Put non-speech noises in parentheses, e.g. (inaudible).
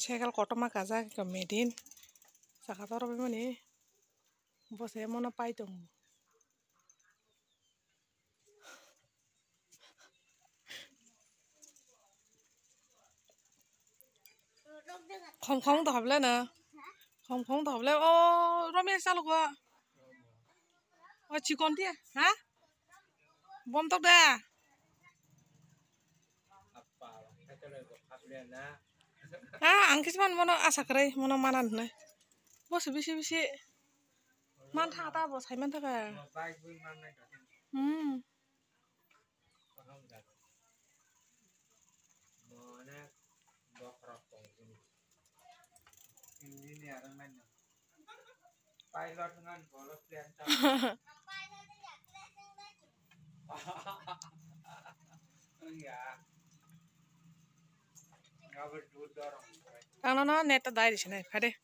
เช้ากลับตัวมาก้าจากกับเมดินสักครั้งเราไปมันนี่บอสเอ็มมันไปตรงคงคงตอบแล้วนะคงคงตอบแล้วโอ้ราไม่ใช่ลูกว่าชิคอนดี่ฮะบอมตกได้คกเรีย ah angkisman mana asa kare mana manan ne bos bisi bisi man tha ta bos hai man tha ka hmm Engineer ngan pilot dengan bolos plan (laughs) あのな、寝た大事しない。帰れ。